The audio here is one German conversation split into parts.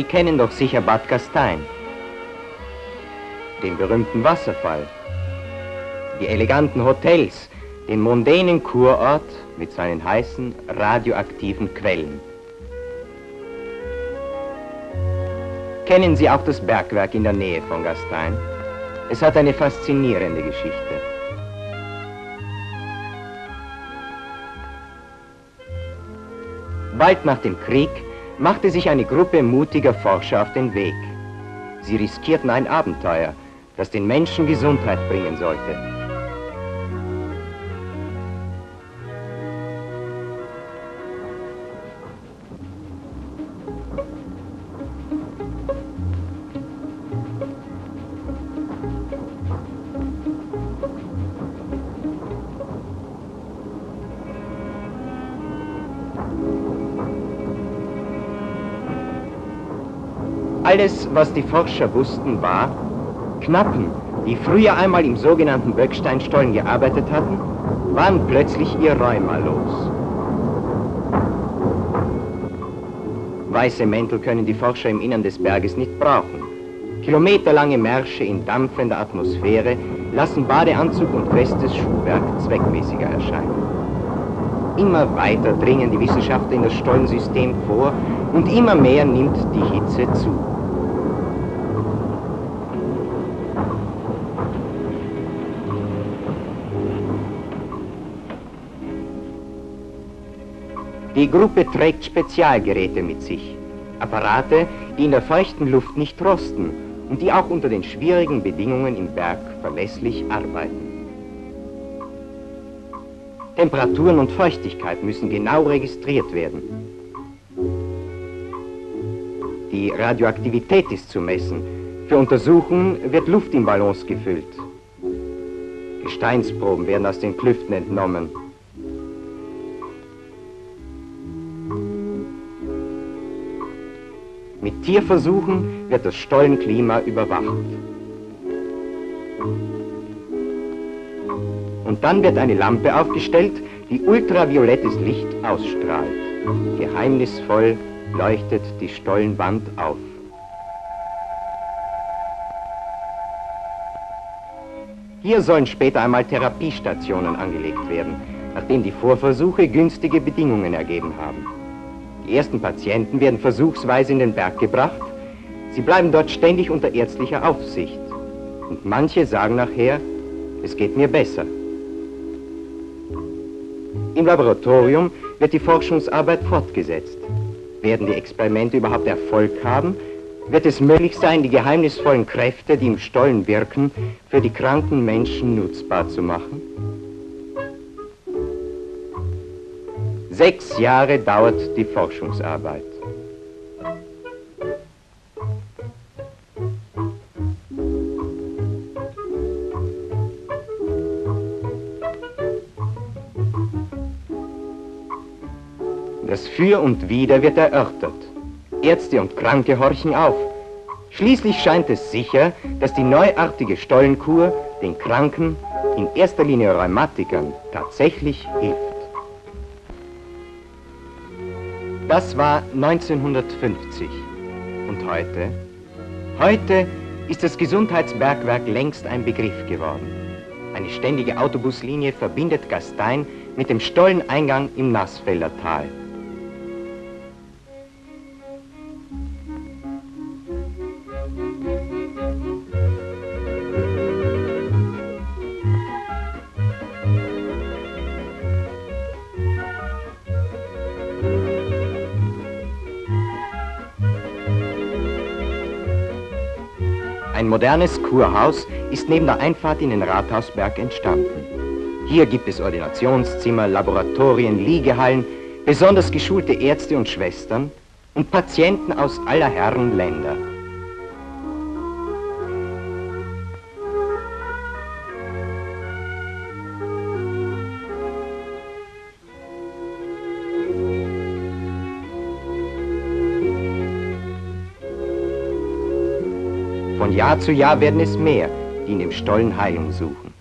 kennen doch sicher Bad Gastein, den berühmten Wasserfall, die eleganten Hotels, den mondänen Kurort mit seinen heißen radioaktiven Quellen. Kennen Sie auch das Bergwerk in der Nähe von Gastein? Es hat eine faszinierende Geschichte. Bald nach dem Krieg machte sich eine Gruppe mutiger Forscher auf den Weg. Sie riskierten ein Abenteuer, das den Menschen Gesundheit bringen sollte. Alles, was die Forscher wussten, war, Knappen, die früher einmal im sogenannten Böcksteinstollen gearbeitet hatten, waren plötzlich ihr Rheuma los. Weiße Mäntel können die Forscher im Innern des Berges nicht brauchen. Kilometerlange Märsche in dampfender Atmosphäre lassen Badeanzug und festes Schuhwerk zweckmäßiger erscheinen. Immer weiter dringen die Wissenschaftler in das Stollensystem vor und immer mehr nimmt die Hitze zu. Die Gruppe trägt Spezialgeräte mit sich. Apparate, die in der feuchten Luft nicht rosten und die auch unter den schwierigen Bedingungen im Berg verlässlich arbeiten. Temperaturen und Feuchtigkeit müssen genau registriert werden. Die Radioaktivität ist zu messen. Für Untersuchungen wird Luft in Ballons gefüllt. Gesteinsproben werden aus den Klüften entnommen. Mit Tierversuchen wird das Stollenklima überwacht. Und dann wird eine Lampe aufgestellt, die ultraviolettes Licht ausstrahlt. Geheimnisvoll leuchtet die Stollenwand auf. Hier sollen später einmal Therapiestationen angelegt werden, nachdem die Vorversuche günstige Bedingungen ergeben haben. Die ersten Patienten werden versuchsweise in den Berg gebracht. Sie bleiben dort ständig unter ärztlicher Aufsicht. Und manche sagen nachher, es geht mir besser. Im Laboratorium wird die Forschungsarbeit fortgesetzt. Werden die Experimente überhaupt Erfolg haben, wird es möglich sein, die geheimnisvollen Kräfte, die im Stollen wirken, für die kranken Menschen nutzbar zu machen? Sechs Jahre dauert die Forschungsarbeit. Das Für und Wider wird erörtert. Ärzte und Kranke horchen auf. Schließlich scheint es sicher, dass die neuartige Stollenkur den Kranken, in erster Linie Rheumatikern, tatsächlich hilft. Das war 1950. Und heute? Heute ist das Gesundheitsbergwerk längst ein Begriff geworden. Eine ständige Autobuslinie verbindet Gastein mit dem Stolleneingang im Nassfelder Tal. Ein modernes Kurhaus ist neben der Einfahrt in den Rathausberg entstanden. Hier gibt es Ordinationszimmer, Laboratorien, Liegehallen, besonders geschulte Ärzte und Schwestern und Patienten aus aller Herren Länder. Von Jahr zu Jahr werden es mehr, die in dem Stollen Heilung suchen.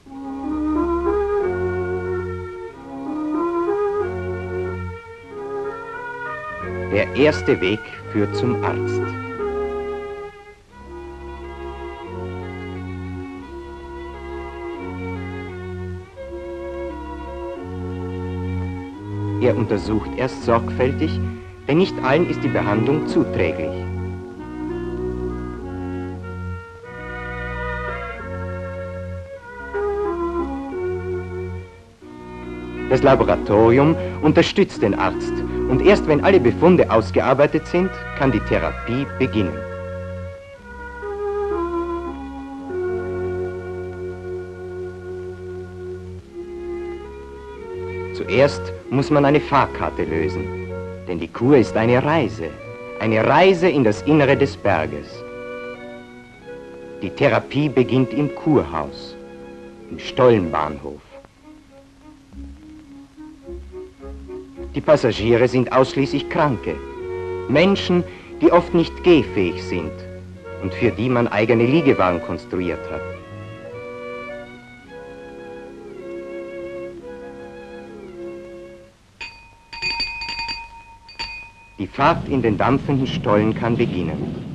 Der erste Weg führt zum Arzt. Er untersucht erst sorgfältig, denn nicht allen ist die Behandlung zuträglich. Das Laboratorium unterstützt den Arzt und erst wenn alle Befunde ausgearbeitet sind, kann die Therapie beginnen. Zuerst muss man eine Fahrkarte lösen, denn die Kur ist eine Reise, eine Reise in das Innere des Berges. Die Therapie beginnt im Kurhaus, im Stollenbahnhof. Die Passagiere sind ausschließlich Kranke. Menschen, die oft nicht gehfähig sind und für die man eigene Liegewagen konstruiert hat. Die Fahrt in den dampfenden Stollen kann beginnen.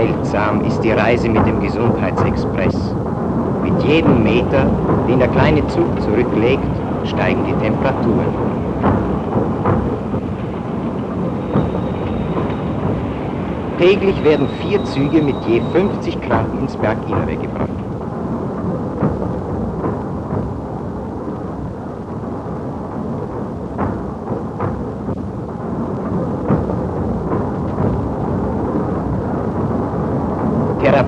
Seltsam ist die Reise mit dem Gesundheitsexpress. Mit jedem Meter, den der kleine Zug zurücklegt, steigen die Temperaturen. Täglich werden vier Züge mit je 50 Grad ins Berginnere gebracht.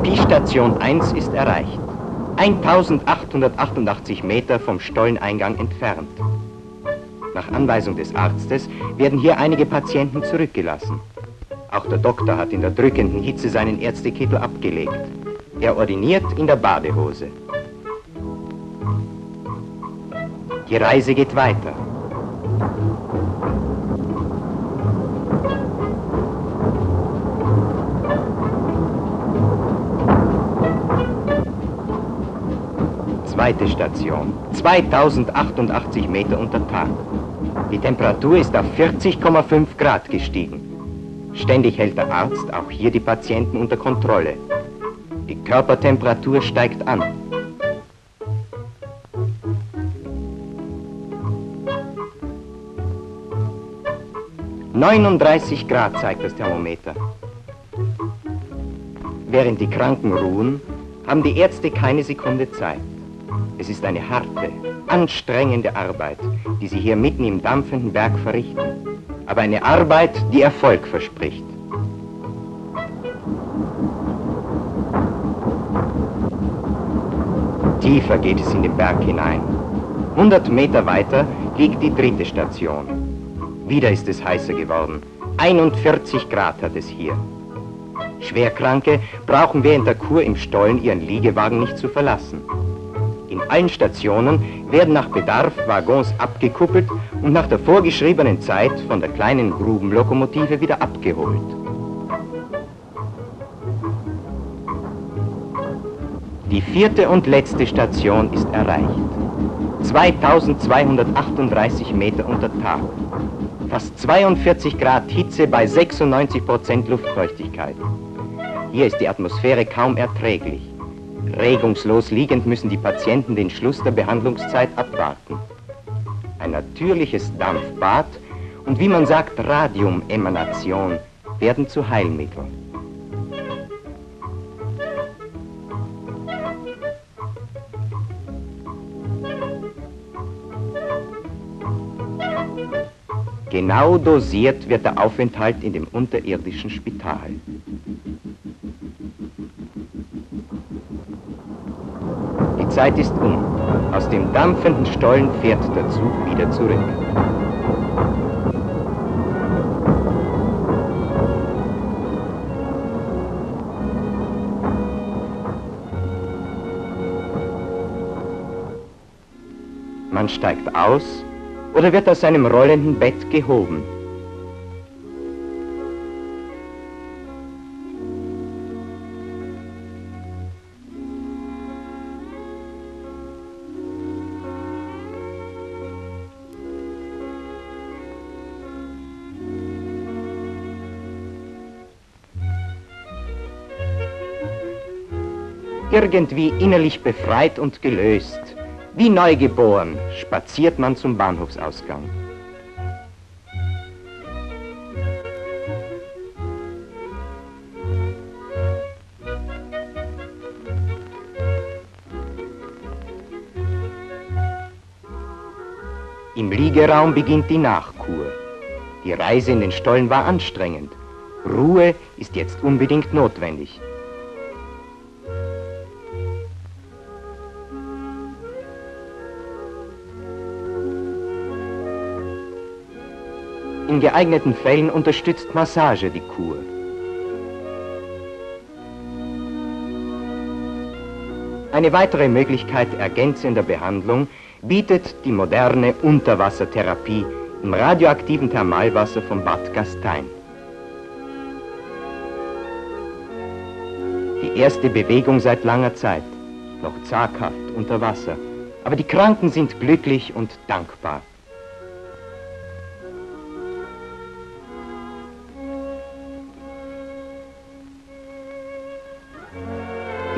Therapiestation 1 ist erreicht. 1888 Meter vom Stolleneingang entfernt. Nach Anweisung des Arztes werden hier einige Patienten zurückgelassen. Auch der Doktor hat in der drückenden Hitze seinen Ärztekittel abgelegt. Er ordiniert in der Badehose. Die Reise geht weiter. Zweite Station. 2088 Meter unter Tag. Die Temperatur ist auf 40,5 Grad gestiegen. Ständig hält der Arzt auch hier die Patienten unter Kontrolle. Die Körpertemperatur steigt an. »39 Grad zeigt das Thermometer. Während die Kranken ruhen, haben die Ärzte keine Sekunde Zeit. Es ist eine harte, anstrengende Arbeit, die sie hier mitten im dampfenden Berg verrichten. Aber eine Arbeit, die Erfolg verspricht. Tiefer geht es in den Berg hinein. 100 Meter weiter liegt die dritte Station. Wieder ist es heißer geworden. 41 Grad hat es hier. Schwerkranke brauchen während der Kur im Stollen ihren Liegewagen nicht zu verlassen. In allen Stationen werden nach Bedarf Waggons abgekuppelt und nach der vorgeschriebenen Zeit von der kleinen Grubenlokomotive wieder abgeholt. Die vierte und letzte Station ist erreicht. 2238 Meter unter Tag. Fast 42 Grad Hitze bei 96 Prozent Luftfeuchtigkeit. Hier ist die Atmosphäre kaum erträglich. Regungslos liegend müssen die Patienten den Schluss der Behandlungszeit abwarten. Ein natürliches Dampfbad und wie man sagt Radiumemanation werden zu Heilmitteln. Genau dosiert wird der Aufenthalt in dem unterirdischen Spital. Zeit ist um. Aus dem dampfenden Stollen fährt der Zug wieder zurück. Man steigt aus oder wird aus seinem rollenden Bett gehoben. Irgendwie innerlich befreit und gelöst, wie neugeboren, spaziert man zum Bahnhofsausgang. Im Liegeraum beginnt die Nachkur. Die Reise in den Stollen war anstrengend. Ruhe ist jetzt unbedingt notwendig. In geeigneten Fällen unterstützt Massage die Kur. Eine weitere Möglichkeit ergänzender Behandlung bietet die moderne Unterwassertherapie im radioaktiven Thermalwasser von Bad Gastein. Die erste Bewegung seit langer Zeit, noch zaghaft unter Wasser, aber die Kranken sind glücklich und dankbar.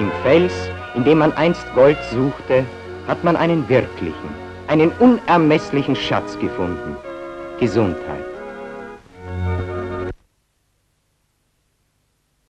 Im Fels, in dem man einst Gold suchte, hat man einen wirklichen, einen unermesslichen Schatz gefunden. Gesundheit.